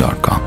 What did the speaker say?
gmail.com.